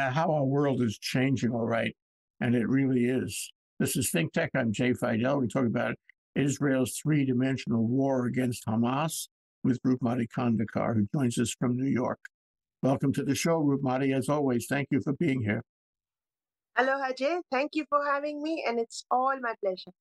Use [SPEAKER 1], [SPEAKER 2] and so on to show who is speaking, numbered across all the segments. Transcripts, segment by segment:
[SPEAKER 1] Yeah, how our world is changing, all right. And it really is. This is Think Tech. I'm Jay Fidell. We talk about Israel's three dimensional war against Hamas with Roopmati Khandekar, who joins us from New York. Welcome to the show, Roopmati. As always, thank you for being here.
[SPEAKER 2] Hello, Ajay. Thank you for having me, and it's all my pleasure.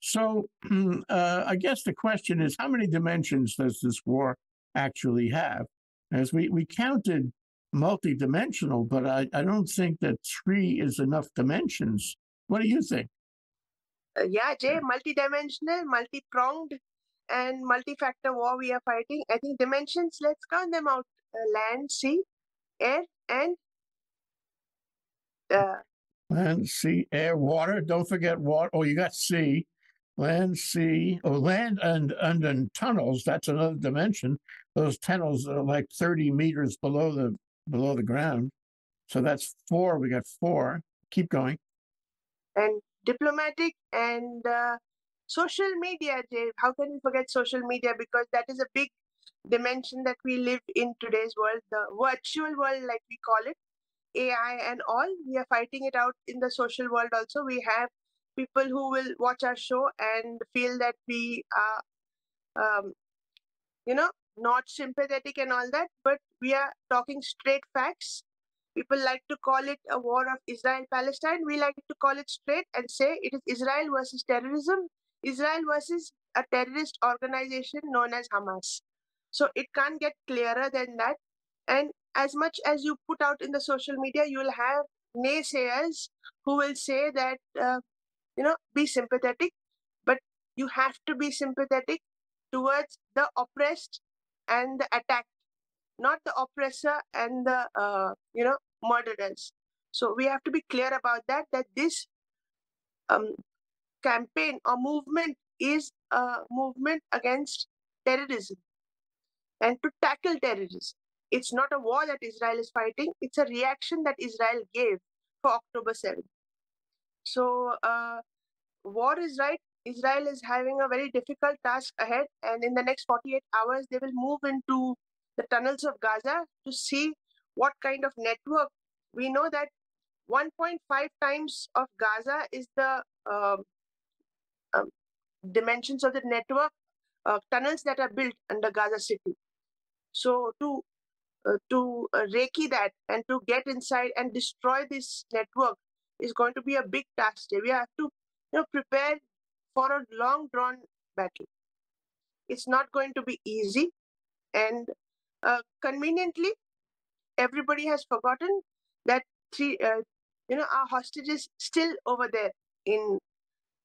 [SPEAKER 1] So, uh, I guess the question is how many dimensions does this war actually have? As we, we counted multidimensional, but I, I don't think that three is enough dimensions. What do you think?
[SPEAKER 2] Uh, yeah, Jay, multidimensional, multi pronged, and multi factor war we are fighting. I think dimensions, let's count them out uh, land, sea, air, and uh,
[SPEAKER 1] land, sea, air, water. Don't forget water. Oh, you got sea, land, sea. Oh, land and, and and tunnels. That's another dimension. Those tunnels are like 30 meters below the below the ground. So that's four. We got four. Keep going.
[SPEAKER 2] And diplomatic and uh, social media, Dave. How can we forget social media? Because that is a big dimension that we live in today's world, the virtual world, like we call it, AI and all. We are fighting it out in the social world also. We have people who will watch our show and feel that we are, um, you know, not sympathetic and all that, but we are talking straight facts. People like to call it a war of Israel Palestine. We like to call it straight and say it is Israel versus terrorism, Israel versus a terrorist organization known as Hamas. So it can't get clearer than that. And as much as you put out in the social media, you'll have naysayers who will say that, uh, you know, be sympathetic, but you have to be sympathetic towards the oppressed and the attacked, not the oppressor and the, uh, you know, murderers. So we have to be clear about that, that this um, campaign or movement is a movement against terrorism and to tackle terrorism. It's not a war that Israel is fighting, it's a reaction that Israel gave for October 7th. So, uh, war is right. Israel is having a very difficult task ahead, and in the next 48 hours, they will move into the tunnels of Gaza to see what kind of network. We know that 1.5 times of Gaza is the um, um, dimensions of the network uh, tunnels that are built under Gaza City. So to uh, to uh, reiki that and to get inside and destroy this network is going to be a big task. We have to you know prepare for a long drawn battle. It's not going to be easy, and uh, conveniently, everybody has forgotten that three, uh, you know, our hostages still over there in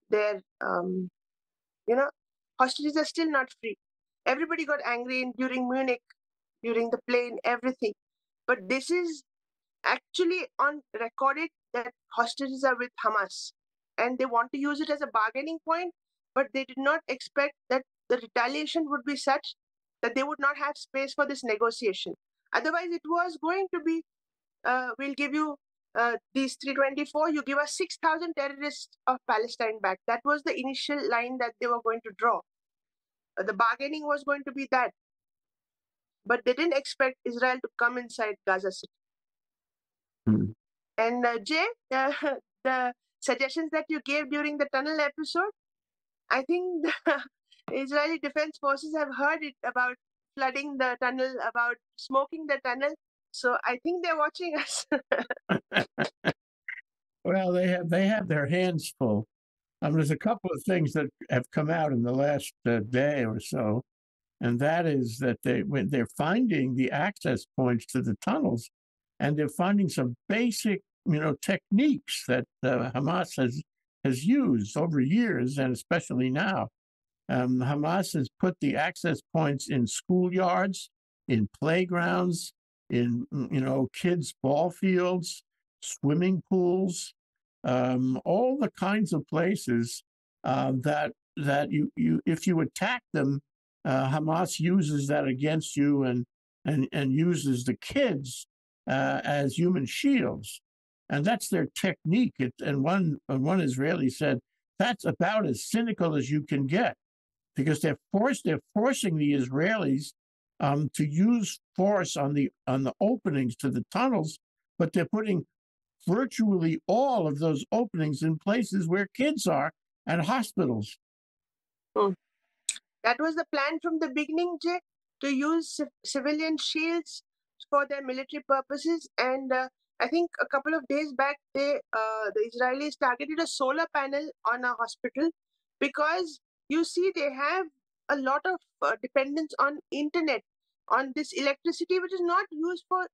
[SPEAKER 2] their, um, you know, hostages are still not free. Everybody got angry in, during Munich during the plane, everything. But this is actually on recorded that hostages are with Hamas and they want to use it as a bargaining point, but they did not expect that the retaliation would be such that they would not have space for this negotiation. Otherwise, it was going to be uh, we'll give you uh, these 324, you give us 6,000 terrorists of Palestine back. That was the initial line that they were going to draw. Uh, the bargaining was going to be that but they didn't expect Israel to come inside Gaza City. Mm. And uh, Jay, uh, the suggestions that you gave during the tunnel episode, I think the Israeli Defense Forces have heard it about flooding the tunnel, about smoking the tunnel. So I think they're watching us.
[SPEAKER 1] well, they have they have their hands full. Um, there's a couple of things that have come out in the last uh, day or so and that is that they when they're finding the access points to the tunnels, and they're finding some basic you know techniques that uh, Hamas has has used over years, and especially now. Um, Hamas has put the access points in schoolyards, in playgrounds, in you know kids' ball fields, swimming pools, um, all the kinds of places uh, that that you you if you attack them uh, Hamas uses that against you and and and uses the kids uh, as human shields, and that's their technique. It, and one one Israeli said that's about as cynical as you can get, because they're forced they're forcing the Israelis um, to use force on the on the openings to the tunnels but they're putting virtually all of those openings in places where kids are and hospitals.
[SPEAKER 2] Hmm. That was the plan from the beginning, Jay, to use civilian shields for their military purposes. And uh, I think a couple of days back, they uh, the Israelis targeted a solar panel on a hospital because you see they have a lot of uh, dependence on internet, on this electricity, which is not used for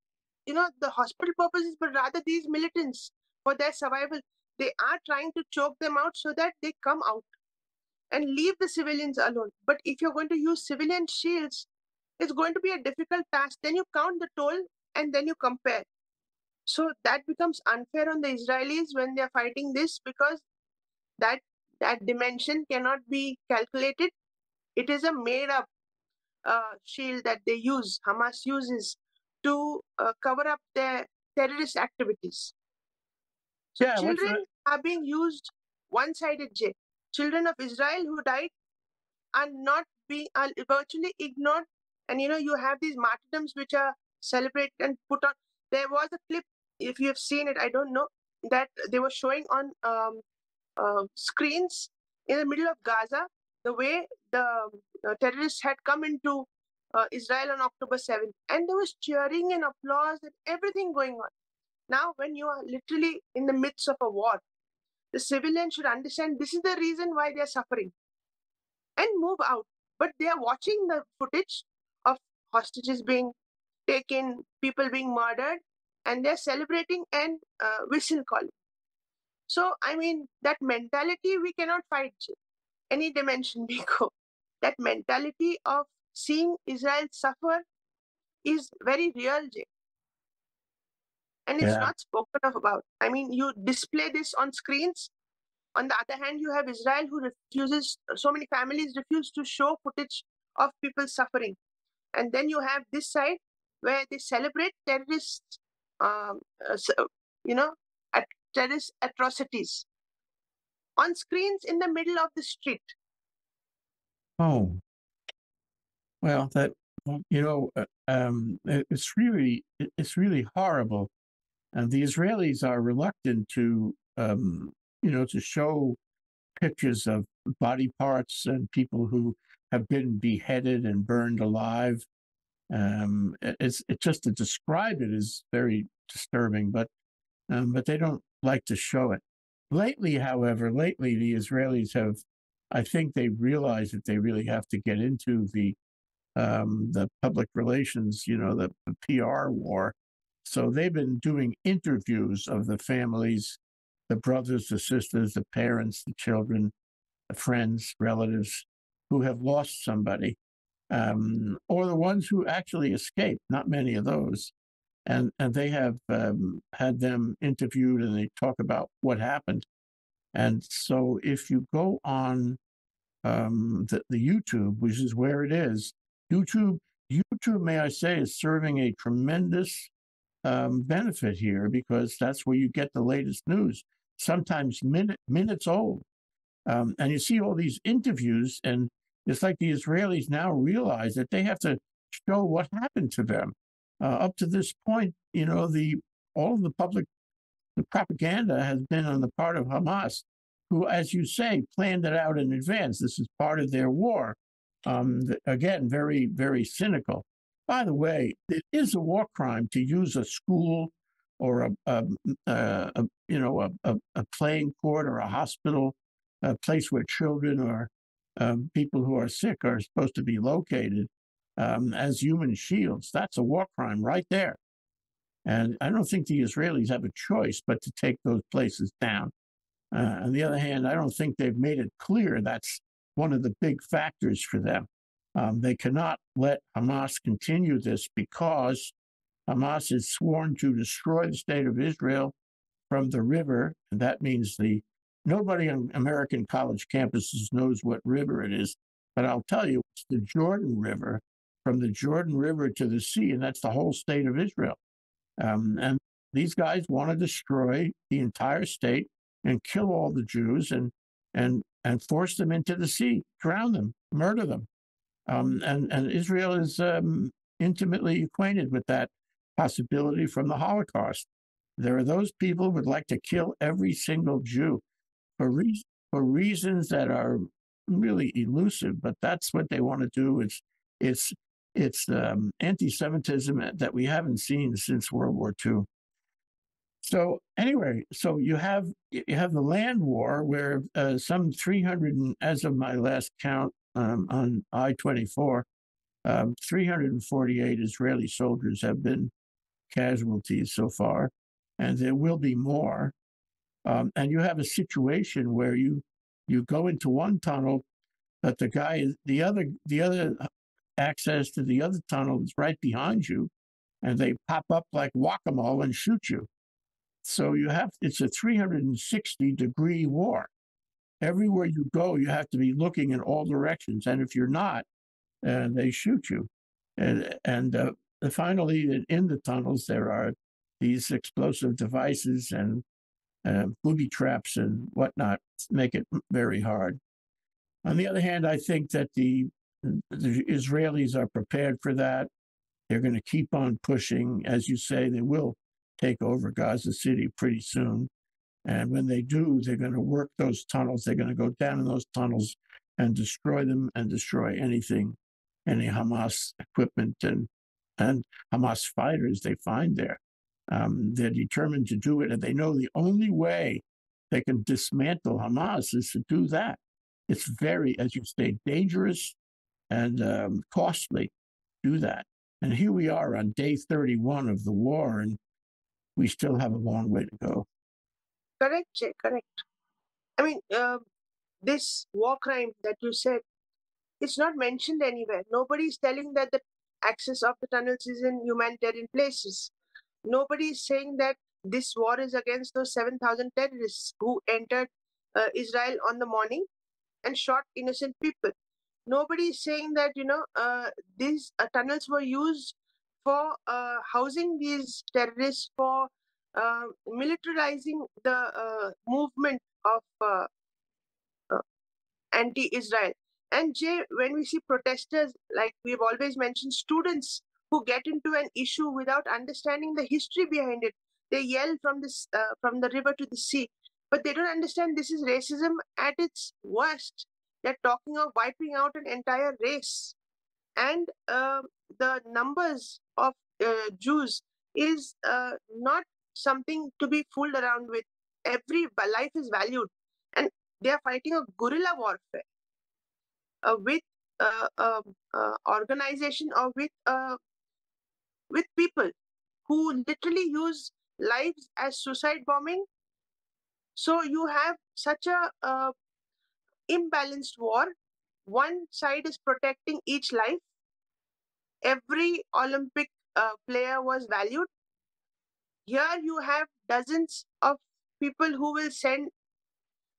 [SPEAKER 2] you know the hospital purposes, but rather these militants for their survival. They are trying to choke them out so that they come out and leave the civilians alone. But if you're going to use civilian shields, it's going to be a difficult task. Then you count the toll and then you compare. So that becomes unfair on the Israelis when they're fighting this because that that dimension cannot be calculated. It is a made up uh, shield that they use, Hamas uses to uh, cover up their terrorist activities. So yeah, children are being used one sided, Jay. Children of Israel who died are not being are virtually ignored. And you know, you have these martyrdoms which are celebrated and put on. There was a clip, if you have seen it, I don't know, that they were showing on um, uh, screens in the middle of Gaza the way the, the terrorists had come into uh, Israel on October 7th. And there was cheering and applause and everything going on. Now, when you are literally in the midst of a war, the civilians should understand this is the reason why they are suffering and move out. But they are watching the footage of hostages being taken, people being murdered, and they're celebrating and uh, whistle calling. So, I mean, that mentality we cannot fight any dimension we go. That mentality of seeing Israel suffer is very real, Jay. And it's yeah. not spoken of about. I mean, you display this on screens. On the other hand, you have Israel who refuses, so many families refuse to show footage of people suffering. And then you have this side where they celebrate terrorists, um, uh, you know, terrorist atrocities on screens in the middle of the street.
[SPEAKER 1] Oh, well, that you know, uh, um, it's really it's really horrible, and the Israelis are reluctant to, um, you know, to show pictures of body parts and people who have been beheaded and burned alive. Um, it's it just to describe it is very disturbing, but um, but they don't like to show it. Lately, however, lately the Israelis have, I think they realize that they really have to get into the um, the public relations, you know, the, the PR war. So they've been doing interviews of the families, the brothers, the sisters, the parents, the children, the friends, relatives who have lost somebody, um, or the ones who actually escaped. Not many of those, and and they have um, had them interviewed, and they talk about what happened. And so, if you go on um, the, the YouTube, which is where it is, YouTube, YouTube, may I say, is serving a tremendous um, benefit here because that's where you get the latest news, sometimes minute, minutes old. Um, and you see all these interviews, and it's like the Israelis now realize that they have to show what happened to them. Uh, up to this point, you know, the all of the public the propaganda has been on the part of Hamas, who, as you say, planned it out in advance. This is part of their war. Um, again, very, very cynical. By the way, it is a war crime to use a school or a, a, a you know a, a, playing court or a hospital, a place where children or um, people who are sick are supposed to be located um, as human shields. That's a war crime right there. And I don't think the Israelis have a choice but to take those places down. Uh, on the other hand, I don't think they've made it clear that's one of the big factors for them. Um, they cannot let Hamas continue this because Hamas is sworn to destroy the state of Israel from the river. And that means the nobody on American college campuses knows what river it is. But I'll tell you, it's the Jordan River, from the Jordan River to the sea, and that's the whole state of Israel. Um, and these guys want to destroy the entire state and kill all the Jews and and and force them into the sea, drown them, murder them. Um, and, and Israel is um, intimately acquainted with that possibility from the Holocaust. There are those people who would like to kill every single Jew for, re- for reasons that are really elusive, but that's what they want to do. It's it's it's um, anti-Semitism that we haven't seen since World War II. So anyway, so you have you have the land war where uh, some 300, as of my last count um, on I-24, um, 348 Israeli soldiers have been casualties so far, and there will be more. Um, and you have a situation where you you go into one tunnel, but the guy, the other, the other access to the other tunnel is right behind you, and they pop up like whack-a-mole and shoot you. So you have it's a 360 degree war. Everywhere you go, you have to be looking in all directions, and if you're not, uh, they shoot you. And and uh, finally, in the tunnels, there are these explosive devices and uh, booby traps and whatnot make it very hard. On the other hand, I think that the, the Israelis are prepared for that. They're going to keep on pushing. As you say, they will take over Gaza City pretty soon. And when they do, they're going to work those tunnels. They're going to go down in those tunnels and destroy them and destroy anything, any Hamas equipment and, and Hamas fighters they find there. Um, they're determined to do it, and they know the only way they can dismantle Hamas is to do that. It's very, as you say, dangerous and um, costly. Do that. And here we are on day 31 of the war, and we still have a long way to go.
[SPEAKER 2] Correct, correct. I mean, uh, this war crime that you said, it's not mentioned anywhere. Nobody's telling that the access of the tunnels is in humanitarian places. Nobody is saying that this war is against those 7,000 terrorists who entered uh, Israel on the morning and shot innocent people. Nobody is saying that, you know, uh, these uh, tunnels were used for uh, housing these terrorists, for uh, militarizing the uh, movement of anti Israel. And Jay, when we see protesters, like we've always mentioned, students who get into an issue without understanding the history behind it. They yell from this uh, from the river to the sea, but they don't understand this is racism at its worst. They're talking of wiping out an entire race, and uh, the numbers of uh, Jews is uh, not something to be fooled around with. Every life is valued, and they are fighting a guerrilla warfare uh, with uh, uh, uh, organization or with with people who literally use lives as suicide bombing. So you have such a uh, imbalanced war. One side is protecting each life. Every Olympic uh, player was valued. Here you have dozens of people who will send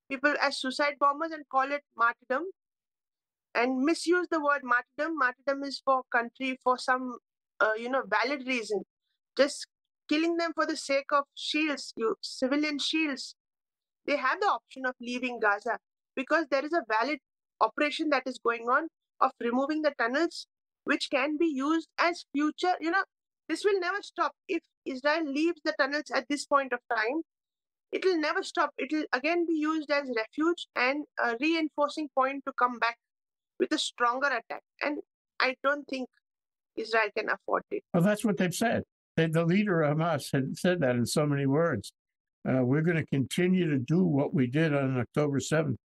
[SPEAKER 2] people as suicide bombers and call it martyrdom and misuse the word martyrdom. Martyrdom is for country, for some uh, you know valid reason just killing them for the sake of shields you civilian shields they have the option of leaving gaza because there is a valid operation that is going on of removing the tunnels which can be used as future you know this will never stop if israel leaves the tunnels at this point of time it will never stop it will again be used as refuge and a reinforcing point to come back with a stronger attack and i don't think Israel can afford it.
[SPEAKER 1] Well, that's what they've said. The leader of Hamas had said that in so many words. Uh, we're going to continue to do what we did on October 7th.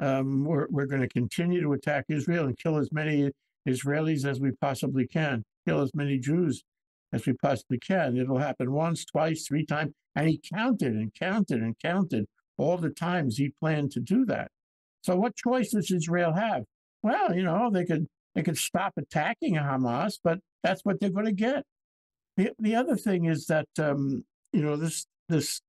[SPEAKER 1] Um, we're we're going to continue to attack Israel and kill as many Israelis as we possibly can, kill as many Jews as we possibly can. It'll happen once, twice, three times. And he counted and counted and counted all the times he planned to do that. So, what choice does Israel have? Well, you know, they could they could stop attacking Hamas, but that's what they're going to get. The, the other thing is that um, you know this this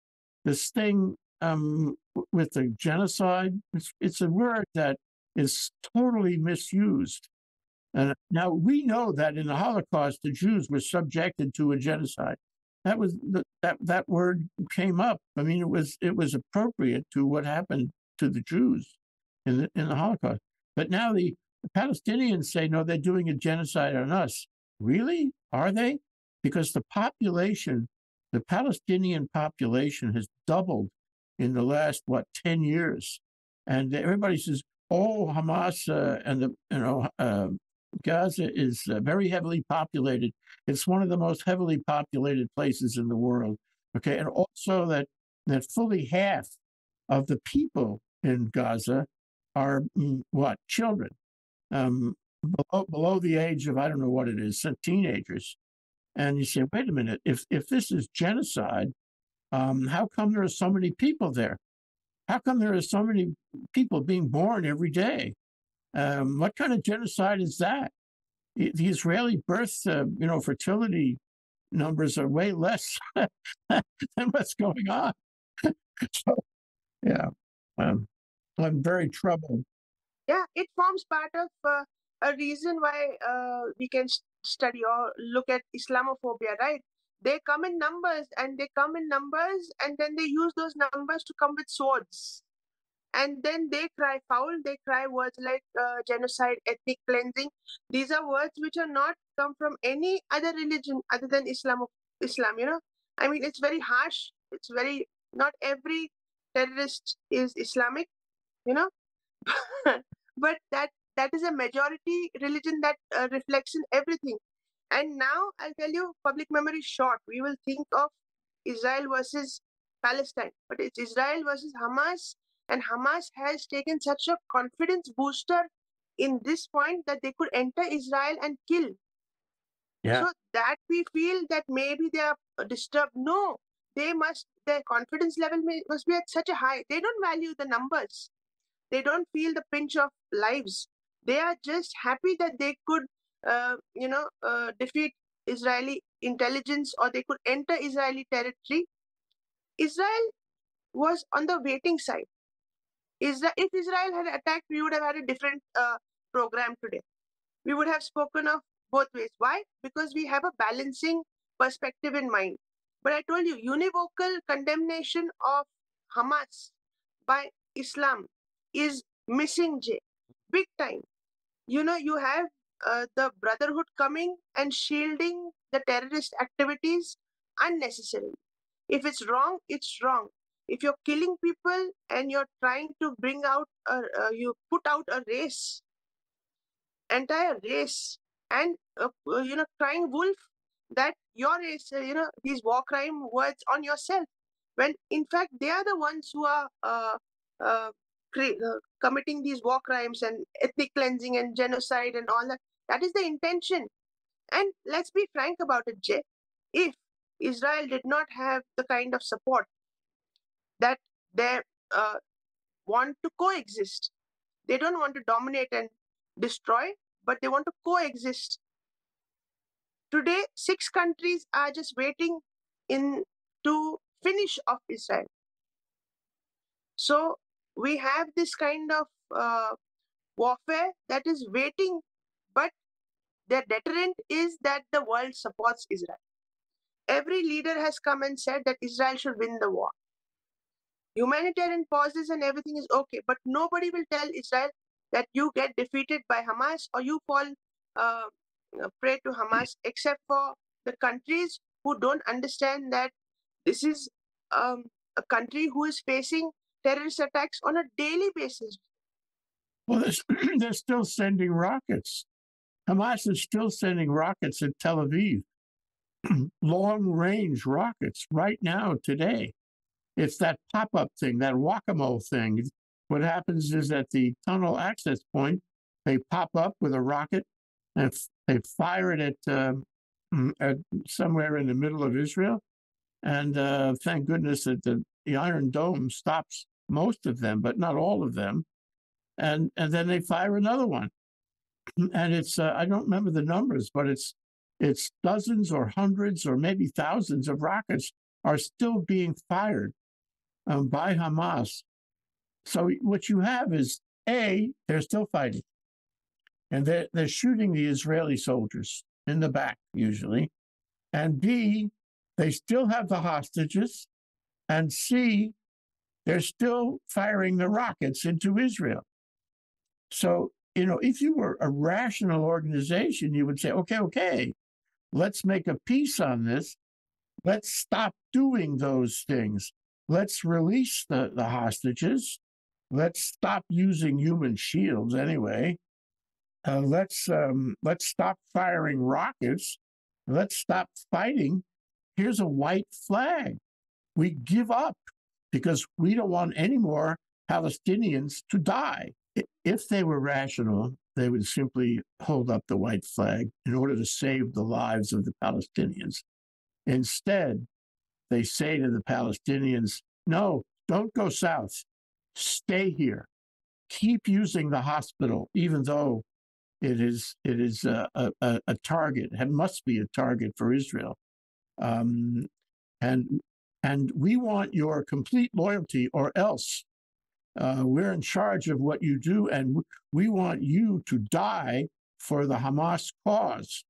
[SPEAKER 1] this thing um, with the genocide. It's, it's a word that is totally misused. And now we know that in the Holocaust, the Jews were subjected to a genocide. That was the, that that word came up. I mean, it was it was appropriate to what happened to the Jews in the in the Holocaust. But now the the Palestinians say, no, they're doing a genocide on us. Really? Are they? Because the population the Palestinian population has doubled in the last what ten years, and everybody says, "Oh, Hamas uh, and the you know uh, Gaza is uh, very heavily populated. It's one of the most heavily populated places in the world." Okay, and also that that fully half of the people in Gaza are mm, what children um, below, below the age of I don't know what it is, teenagers. And you say, wait a minute, if if this is genocide, um, how come there are so many people there? How come there are so many people being born every day? Um, what kind of genocide is that? The Israeli birth, uh, you know, fertility numbers are way less than what's going on. so, yeah, um, I'm very troubled.
[SPEAKER 2] Yeah, it forms part of uh, a reason why uh, we can study or look at Islamophobia, right? They come in numbers and they come in numbers and then they use those numbers to come with swords. And then they cry foul, they cry words like uh, genocide, ethnic cleansing. These are words which are not come from any other religion other than Islam. Islam, you know. I mean, it's very harsh. It's very not every terrorist is Islamic, you know. but that that is a majority religion that uh, reflects in everything and now i'll tell you public memory short. We will think of israel versus palestine. But it's israel versus hamas and hamas has taken such a confidence booster in this point that they could enter israel and kill.
[SPEAKER 1] Yeah.
[SPEAKER 2] so that we feel that maybe they are disturbed. No they must their confidence level may, must be at such a high. They don't value the numbers. They don't feel the pinch of lives. They are just happy that they could, you know, uh, defeat Israeli intelligence or they could enter Israeli territory. Israel was on the waiting side. Israel, if Israel had attacked, we would have had a different uh, program today. We would have spoken of both ways. Why? Because we have a balancing perspective in mind. But I told you, univocal condemnation of Hamas by Islam is missing, Jay. Big time you know you have uh, the brotherhood coming and shielding the terrorist activities unnecessarily if it's wrong it's wrong. If you're killing people and you're trying to bring out a, uh, you put out a race entire race and uh, uh you know crying wolf that your race uh, you know these war crime words on yourself. When in fact they are the ones who are committing these war crimes and ethnic cleansing and genocide and all that. That is the intention. And let's be frank about it, Jay. If Israel did not have the kind of support that they uh, want to coexist, they don't want to dominate and destroy, but they want to coexist. Today, six countries are just waiting in to finish off Israel. So we have this kind of uh, warfare that is waiting, the deterrent is that the world supports Israel. Every leader has come and said that Israel should win the war. Humanitarian pauses and everything is okay, but nobody will tell Israel that you get defeated by Hamas or you fall uh, prey to Hamas, except for the countries who don't understand that this is um, a country who is facing terrorist attacks on a daily basis.
[SPEAKER 1] Well, they're, they're still sending rockets. Hamas is still sending rockets at Tel Aviv, long range rockets right now, today. It's that pop up thing, that whack-a-mole thing. What happens is at the tunnel access point, they pop up with a rocket and they fire it at, uh, at somewhere in the middle of Israel. And uh, thank goodness that the, the Iron Dome stops most of them, but not all of them. And and then they fire another one, and it's uh, I don't remember the numbers, but it's it's dozens or hundreds or maybe thousands of rockets are still being fired um, by Hamas. So what you have is a they're still fighting, and they're they're shooting the Israeli soldiers in the back usually, and b they still have the hostages, and c they're still firing the rockets into Israel. So, you know, if you were a rational organization, you would say, okay, okay, let's make a peace on this. let's stop doing those things. Let's release the, the hostages. Let's stop using human shields anyway. Uh, let's um, let's stop firing rockets. Let's stop fighting. Here's a white flag. We give up because we don't want any more Palestinians to die. If they were rational, they would simply hold up the white flag in order to save the lives of the Palestinians. Instead, they say to the Palestinians, no, don't go south. Stay here. Keep using the hospital, even though it is it is a, a, a target it must be a target for Israel. Um, and and we want your complete loyalty, or else uh, we're in charge of what you do, and we want you to die for the Hamas cause.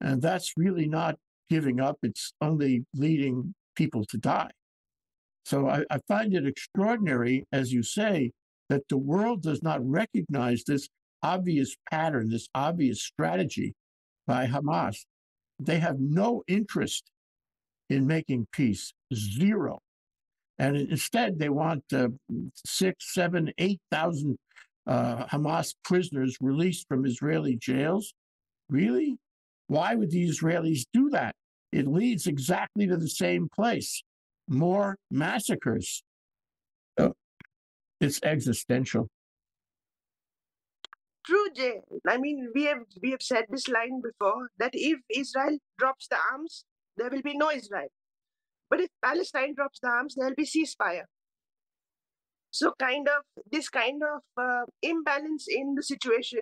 [SPEAKER 1] And that's really not giving up, it's only leading people to die. So I, I find it extraordinary, as you say, that the world does not recognize this obvious pattern, this obvious strategy by Hamas. They have no interest in making peace, zero. And instead, they want uh, six, seven, eight thousand uh, Hamas prisoners released from Israeli jails. Really? Why would the Israelis do that? It leads exactly to the same place more massacres. Oh, it's existential.
[SPEAKER 2] True, Jay. I mean, we have we have said this line before that if Israel drops the arms, there will be no Israel. But if Palestine drops the arms, there will be ceasefire. So, kind of this kind of uh, imbalance in the situation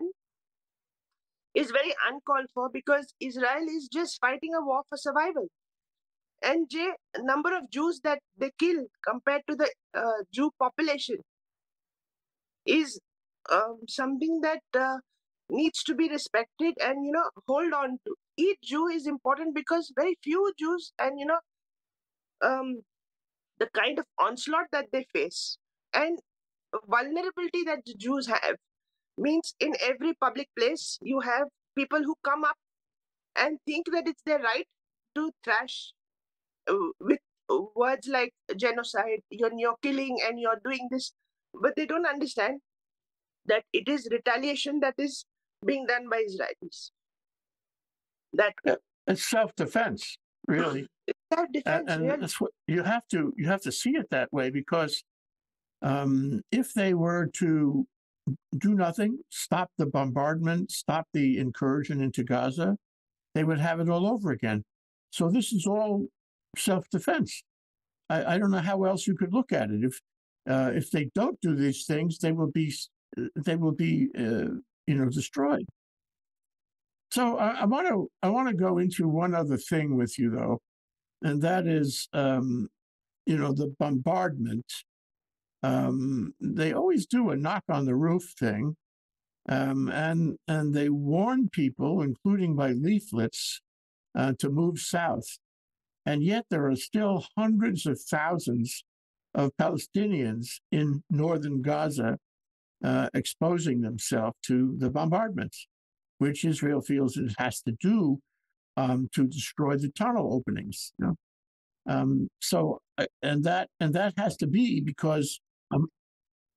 [SPEAKER 2] is very uncalled for because Israel is just fighting a war for survival. And J number of Jews that they kill compared to the uh, Jew population is um, something that uh, needs to be respected and you know hold on to. Each Jew is important because very few Jews and you know um, the kind of onslaught that they face and vulnerability that the Jews have means in every public place you have people who come up and think that it's their right to trash uh, with words like genocide you're, you're killing and you're doing this but they don't understand that it is retaliation that is being done by israelis. That
[SPEAKER 1] it's self-defense really
[SPEAKER 2] self-defense
[SPEAKER 1] and, and that's what you have to you have to see it that way because um, if they were to do nothing, stop the bombardment, stop the incursion into Gaza, they would have it all over again. So this is all self-defense. I, I don't know how else you could look at it. If uh, if they don't do these things, they will be they will be uh, you know destroyed. So I want to I want to go into one other thing with you though, and that is um, you know the bombardment um, they always do a knock on the roof thing, um, and and they warn people, including by leaflets, uh, to move south. And yet there are still hundreds of thousands of Palestinians in northern Gaza uh, exposing themselves to the bombardments, which Israel feels it has to do um, to destroy the tunnel openings. You know? um, so, uh, and that and that has to be because um,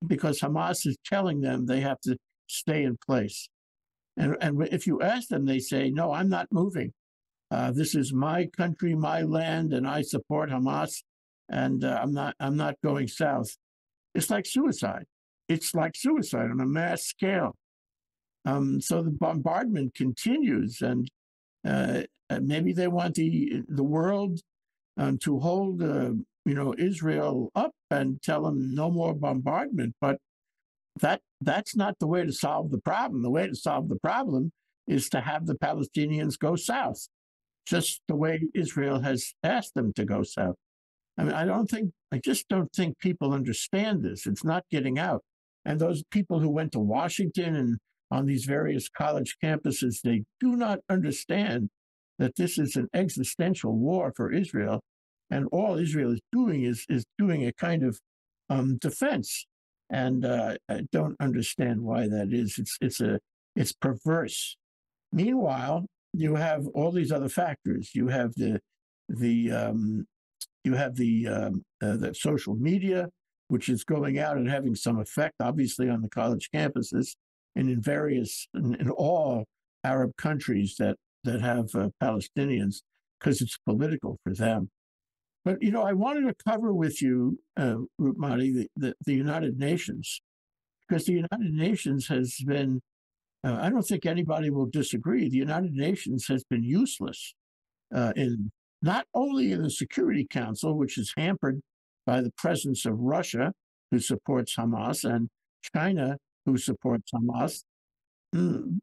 [SPEAKER 1] because Hamas is telling them they have to stay in place. And, and if you ask them, they say, no, I'm not moving. Uh, this is my country, my land, and I support Hamas, and uh, I'm not I'm not going south. It's like suicide. It's like suicide on a mass scale. Um, so the bombardment continues, and uh, maybe they want the the world um, to hold uh, you know, Israel up and tell them no more bombardment. But that that's not the way to solve the problem. The way to solve the problem is to have the Palestinians go south, just the way Israel has asked them to go south. I mean, I don't think, I just don't think people understand this. It's not getting out. And those people who went to Washington and on these various college campuses, they do not understand that this is an existential war for Israel and all Israel is doing is is doing a kind of um, defense, and uh, I don't understand why that is. It's it's a it's perverse. Meanwhile, you have all these other factors. You have the the um, you have the um, uh, the social media, which is going out and having some effect, obviously, on the college campuses and in various in, in all Arab countries that that have uh, Palestinians because it's political for them. But you know, I wanted to cover with you, uh, Roopmati, the, the, the United Nations, because the United Nations has been. Uh, I don't think anybody will disagree. The United Nations has been useless uh, in not only in the Security Council, which is hampered by the presence of Russia, who supports Hamas, and China, who supports Hamas, mm,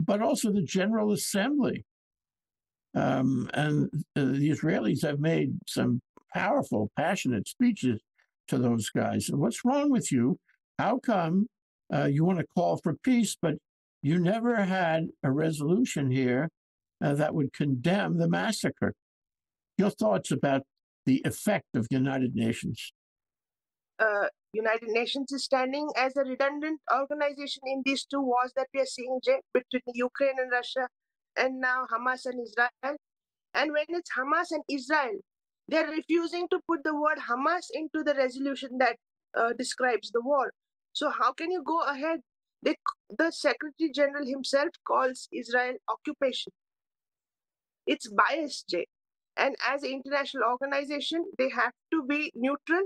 [SPEAKER 1] but also the General Assembly. Um, and uh, the Israelis have made some powerful, passionate speeches to those guys. What's wrong with you? How come uh, you want to call for peace, but you never had a resolution here uh, that would condemn the massacre? Your thoughts about the effect of the United Nations?
[SPEAKER 2] United Nations is standing as a redundant organization in these two wars that we are seeing between Ukraine and Russia, and now Hamas and Israel. And when it's Hamas and Israel, they're refusing to put the word Hamas into the resolution that uh, describes the war. So how can you go ahead? They, the Secretary General himself calls Israel occupation. It's biased, Jay. And as an international organization, they have to be neutral.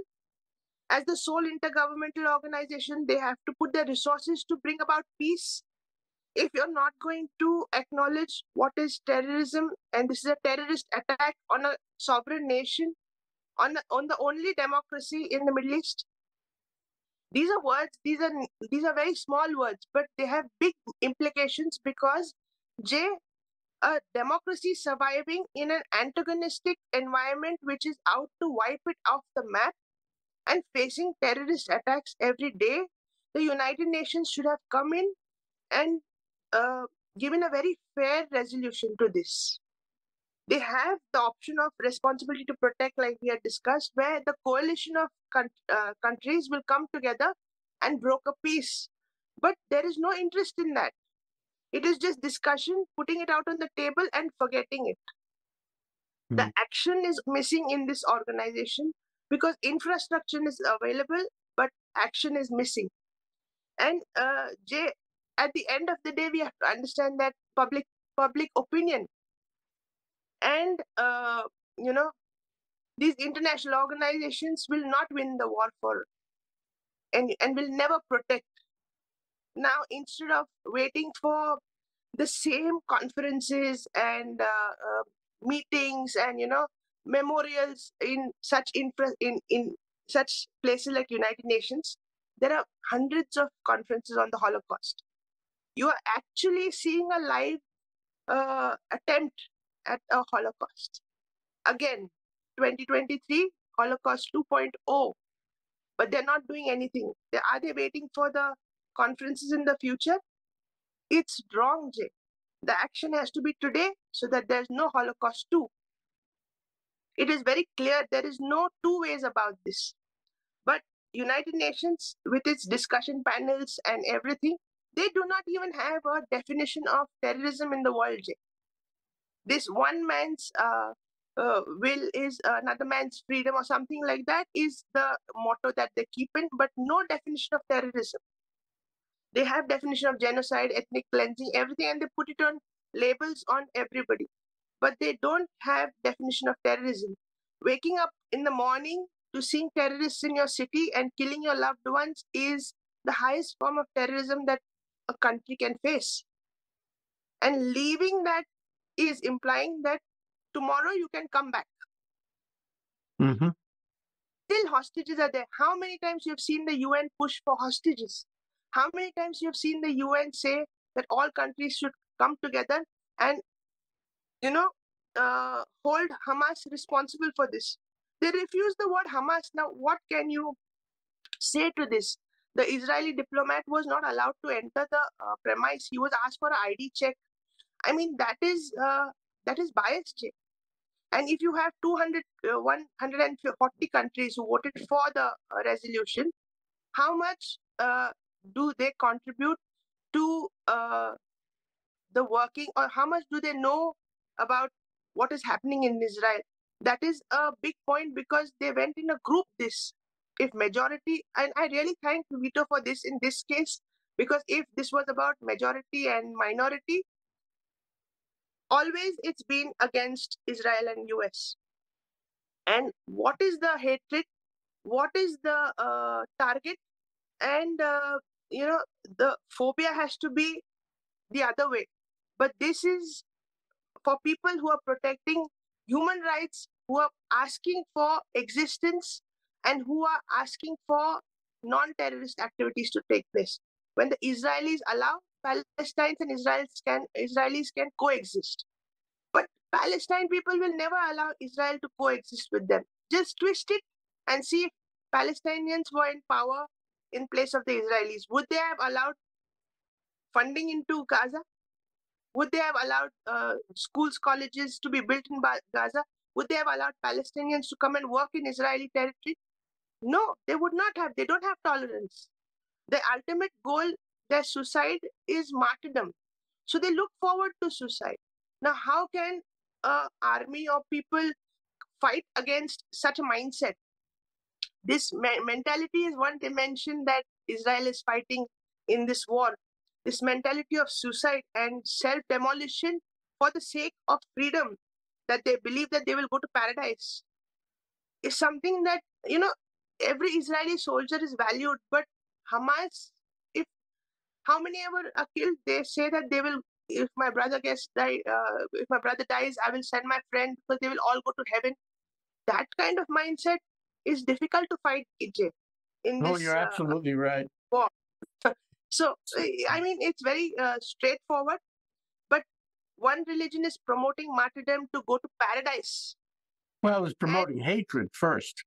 [SPEAKER 2] As the sole intergovernmental organization, they have to put their resources to bring about peace. If you're not going to acknowledge what is terrorism, and this is a terrorist attack on a sovereign nation, on the, on the only democracy in the Middle East, these are words. These are these are very small words, but they have big implications because Jay a democracy surviving in an antagonistic environment which is out to wipe it off the map and facing terrorist attacks every day, the United Nations should have come in and uh, given a very fair resolution to this. They have the option of responsibility to protect, like we had discussed, where the coalition of uh, countries will come together and broker peace. But there is no interest in that. It is just discussion, putting it out on the table and forgetting it. The hmm. action is missing in this organization because infrastructure is available, but action is missing. And uh, Jay, at the end of the day, we have to understand that public public opinion and uh, you know these international organizations will not win the war for and and will never protect now instead of waiting for the same conferences and uh, uh, meetings and you know memorials in such infra in in such places like united nations there are hundreds of conferences on the holocaust you are actually seeing a live uh, attempt at a holocaust again 2023 holocaust 2.0 but they're not doing anything are they waiting for the conferences in the future, it's wrong, Jay. The action has to be today so that there's no Holocaust 2. It is very clear there is no two ways about this. But United Nations, with its discussion panels and everything, they do not even have a definition of terrorism in the world, Jay. This one man's uh, uh, will is another man's freedom or something like that is the motto that they keep in, but no definition of terrorism they have definition of genocide ethnic cleansing everything and they put it on labels on everybody but they don't have definition of terrorism. Waking up in the morning to seeing terrorists in your city and killing your loved ones is the highest form of terrorism that a country can face. And leaving that is implying that tomorrow you can come back.
[SPEAKER 1] Mm-hmm.
[SPEAKER 2] still hostages are there. How many times you have seen the un push for hostages? How many times you have seen the UN say that all countries should come together and, you know, uh, hold Hamas responsible for this? They refuse the word Hamas. Now, what can you say to this? The Israeli diplomat was not allowed to enter the uh, premise. He was asked for an ID check. I mean, that is uh, that is biased. And if you have 200, uh, 140 countries who voted for the uh, resolution, how much uh, do they contribute to uh, the working or how much do they know about what is happening in Israel? that is a big point because they went in a group this if majority and i really thank vito for this in this case because if this was about majority and minority always it's been against israel and us and what is the hatred? What is the uh, target? And uh, you know the phobia has to be the other way. But this is for people who are protecting human rights who are asking for existence and who are asking for non-terrorist activities to take place when the israelis allow palestinians and israelis can israelis can coexist but palestine people will never allow israel to coexist with them just twist it and see if palestinians were in power in place of the Israelis? Would they have allowed funding into Gaza? Would they have allowed uh, schools, colleges to be built in Gaza? Would they have allowed Palestinians to come and work in Israeli territory? No, they would not have. They don't have tolerance. The ultimate goal, their suicide, is martyrdom. So they look forward to suicide. Now, how can an army of people fight against such a mindset? this me- mentality is one dimension that Israel is fighting in this war. This mentality of suicide and self demolition for the sake of freedom, that they believe that they will go to paradise, is something that, you know, every Israeli soldier is valued. But Hamas, if how many ever are killed, they say that they will. If my brother gets die, uh, if my brother dies, I will send my friend because they will all go to heaven. That kind of mindset is difficult to fight KJ in
[SPEAKER 1] oh,
[SPEAKER 2] this.
[SPEAKER 1] you're
[SPEAKER 2] uh,
[SPEAKER 1] absolutely right.
[SPEAKER 2] War. So, I mean, it's very uh, straightforward. But one religion is promoting martyrdom to go to paradise.
[SPEAKER 1] Well, it's promoting and, hatred first.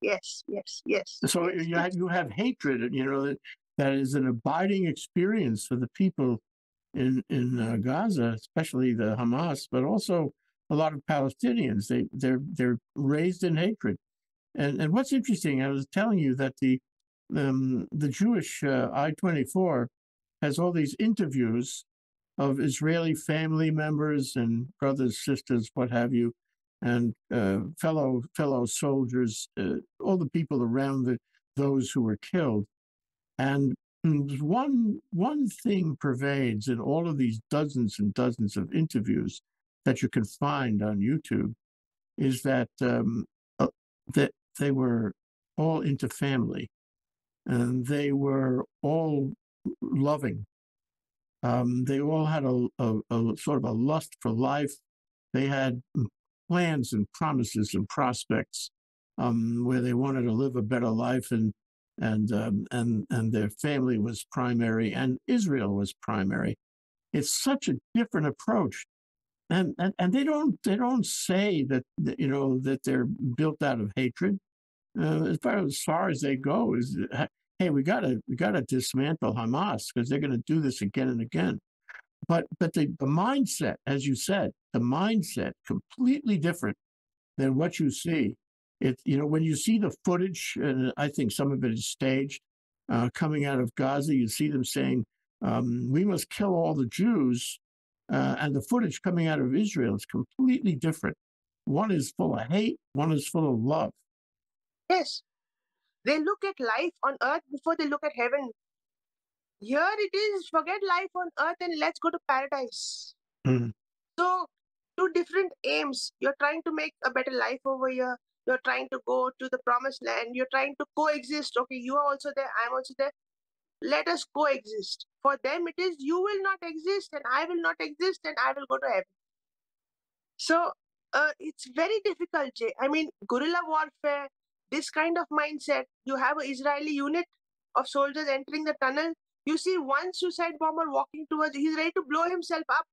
[SPEAKER 2] Yes, yes, yes.
[SPEAKER 1] So
[SPEAKER 2] yes,
[SPEAKER 1] you have you have hatred, you know, that, that is an abiding experience for the people in in uh, Gaza, especially the Hamas, but also a lot of Palestinians. They they're they're raised in hatred. And and what's interesting, I was telling you that the um, the Jewish uh, i24 has all these interviews of Israeli family members and brothers, sisters, what have you, and uh, fellow fellow soldiers, uh, all the people around the, those who were killed, and one one thing pervades in all of these dozens and dozens of interviews that you can find on YouTube is that um, uh, that they were all into family and they were all loving. Um, they all had a, a, a, sort of a lust for life. They had plans and promises and prospects um, where they wanted to live a better life, and and um, and and their family was primary, and Israel was primary. It's such a different approach, and and, and they don't they don't say that, you know that they're built out of hatred uh, as far as far as they go is hey we gotta we gotta dismantle hamas because they're going to do this again and again. But but the, the mindset as you said the mindset completely different than what you see. It you know when you see the footage and i think some of it is staged uh, coming out of gaza you see them saying um, we must kill all the jews uh, and the footage coming out of israel is completely different. One is full of hate one is full of love.
[SPEAKER 2] Yes. They look at life on earth before they look at heaven. Here it is forget life on earth and let's go to paradise.
[SPEAKER 1] Mm.
[SPEAKER 2] So, two different aims. You're trying to make a better life over here. You're trying to go to the promised land. You're trying to coexist. Okay, you are also there. I'm also there. Let us coexist. For them, it is you will not exist and I will not exist and I will go to heaven. So, uh, it's very difficult, Jay. I mean, guerrilla warfare, this kind of mindset, you have an Israeli unit of soldiers entering the tunnel. You see one suicide bomber walking towards, he's ready to blow himself up.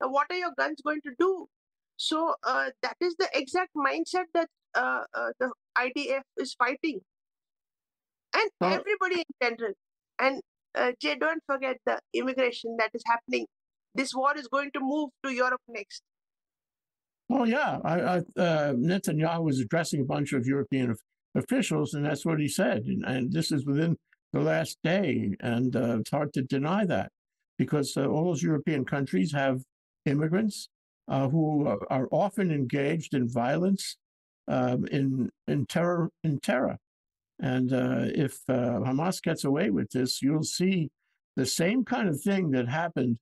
[SPEAKER 2] Now, what are your guns going to do? So uh, that is the exact mindset that uh, uh, the IDF is fighting, and oh. everybody in general. And uh, Jay, don't forget the immigration that is happening. This war is going to move to Europe next.
[SPEAKER 1] Well, yeah, I, I, uh, Netanyahu was addressing a bunch of European officials, and that's what he said. And, and this is within the last day, and uh, it's hard to deny that because uh, all those European countries have immigrants, uh, who are, often engaged in violence, um, in in terror, in terror. And uh, if uh, Hamas gets away with this, you'll see the same kind of thing that happened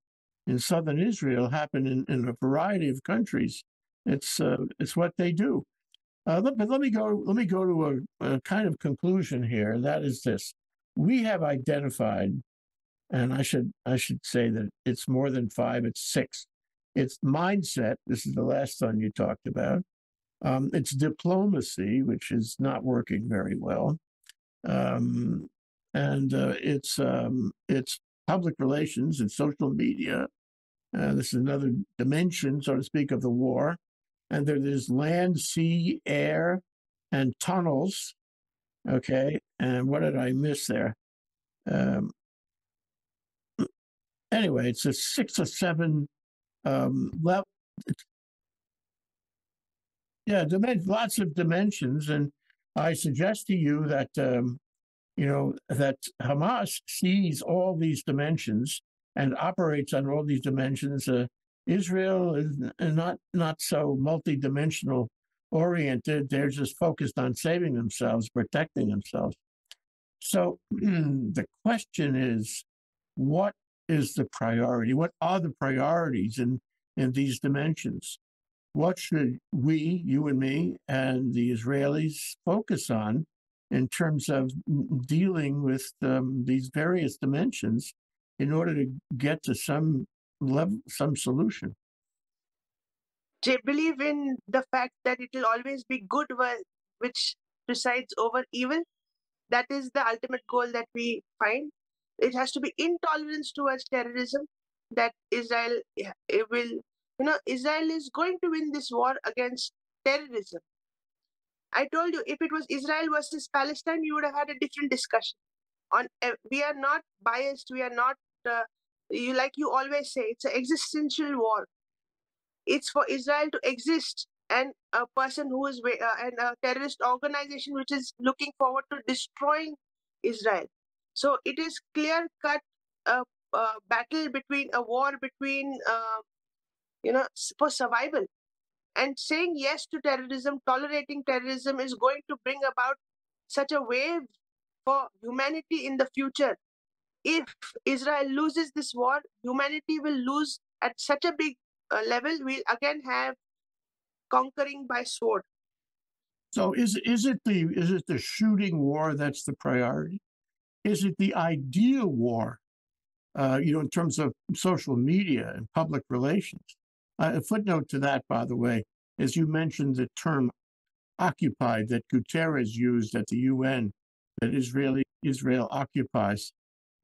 [SPEAKER 1] in southern Israel happen in, in a variety of countries. It's uh, it's what they do. Uh, but let me go. Let me go to a, a kind of conclusion here, and that is this: we have identified, and I should I should say that it's more than five. It's six. It's mindset. This is the last one you talked about. Um, it's diplomacy, which is not working very well, um, and uh, it's um, it's public relations and social media. Uh, this is another dimension, so to speak, of the war. And there, there's land, sea, air, and tunnels. Okay. And what did I miss there? Um, anyway, it's a six or seven um, level. Yeah, lots of dimensions. And I suggest to you that um, you know, that Hamas sees all these dimensions and operates on all these dimensions. Uh, Israel is not not so multidimensional oriented. They're just focused on saving themselves, protecting themselves. So the question is, what is the priority? What are the priorities in, in these dimensions? What should we, you and me, and the Israelis focus on in terms of dealing with um, these various dimensions in order to get to some level, some solution.
[SPEAKER 2] They believe in the fact that it will always be good which presides over evil. That is the ultimate goal that we find. It has to be intolerance towards terrorism. That Israel it will, you know, Israel is going to win this war against terrorism I told you if it was Israel versus Palestine, you would have had a different discussion. On uh, we are not biased. We are not. Uh, you like you always say, it's an existential war. It's for Israel to exist, and a person who is uh, and a terrorist organization which is looking forward to destroying Israel. So it is clear cut a, a battle between a war between uh, you know for survival and saying yes to terrorism, tolerating terrorism is going to bring about such a wave for humanity in the future. If Israel loses this war, humanity will lose at such a big uh, level. We'll again have conquering by sword.
[SPEAKER 1] So is is it the is it the shooting war that's the priority? Is it the ideal war? Uh, you know, in terms of social media and public relations. Uh, a footnote to that, by the way, as you mentioned the term occupied that Guterres used at the UN, that Israeli Israel occupies.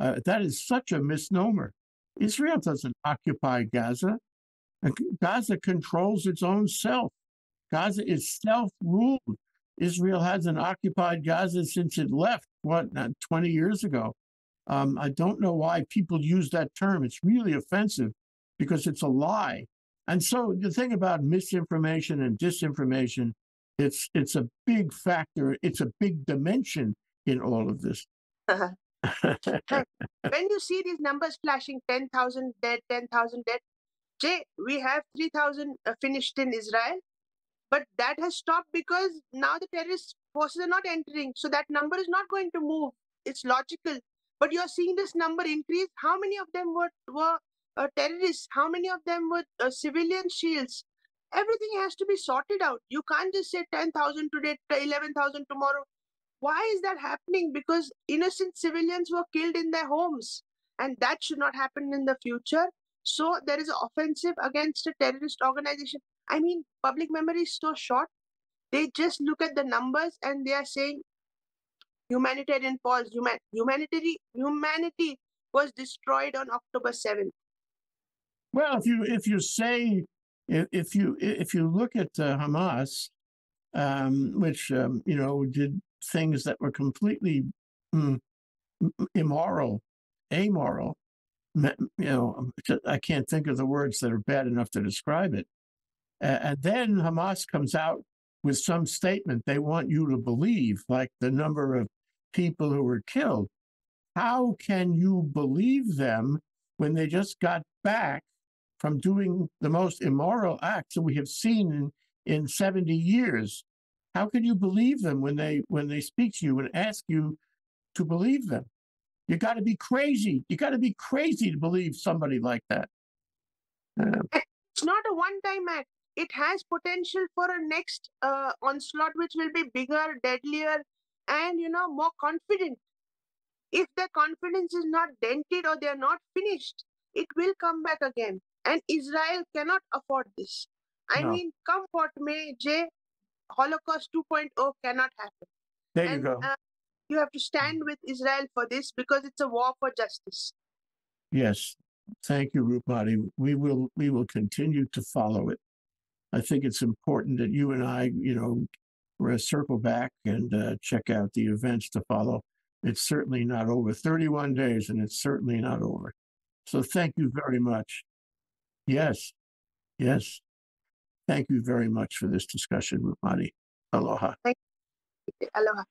[SPEAKER 1] Uh, that is such a misnomer. Israel doesn't occupy Gaza. Gaza controls its own self. Gaza is self-ruled. Israel hasn't occupied Gaza since it left, what, 20 years ago. Um, I don't know why people use that term. It's really offensive because it's a lie. And so the thing about misinformation and disinformation, it's it's a big factor. It's a big dimension in all of this.
[SPEAKER 2] Uh-huh. when you see these numbers flashing 10,000 dead, 10,000 dead, Jay, we have 3,000 uh, finished in Israel, but that has stopped because now the terrorist forces are not entering. So that number is not going to move. It's logical. But you're seeing this number increase. How many of them were, were uh, terrorists, how many of them were uh, civilian shields? Everything has to be sorted out. You can't just say 10,000 today, 11,000 tomorrow. Why is that happening? Because innocent civilians were killed in their homes, and that should not happen in the future. So there is an offensive against a terrorist organization. I mean, public memory is so short. They just look at the numbers and they are saying humanitarian pause. Human, humanitarian humanity was destroyed on October 7th.
[SPEAKER 1] Well, if you if you say if you if you look at uh, Hamas, um, which um, you know did things that were completely mm, immoral, amoral, you know, I can't think of the words that are bad enough to describe it. And then Hamas comes out with some statement they want you to believe, like the number of people who were killed. How can you believe them when they just got back from doing the most immoral acts that we have seen in, in 70 years. How can you believe them when they when they speak to you and ask you to believe them? You got to be crazy. You got to be crazy to believe somebody like that. Uh,
[SPEAKER 2] It's not a one-time act. It has potential for a next uh, onslaught, which will be bigger, deadlier, and you know more confident. If their confidence is not dented or they are not finished, it will come back again. And Israel cannot afford this. I
[SPEAKER 1] No.
[SPEAKER 2] mean, come what may, Jay, Holocaust 2.0 cannot happen.
[SPEAKER 1] there you go.
[SPEAKER 2] uh, you have to stand with Israel for this because it's a war for justice.
[SPEAKER 1] Yes. Thank you, Roopmati. We will we will continue to follow it. I think it's important that you and I, you know, circle back and uh, check out the events to follow. It's certainly not over. 31 days, and it's certainly not over. So thank you very much. Yes, yes. Thank you very much for this discussion, Roopmati. Aloha.
[SPEAKER 2] Aloha.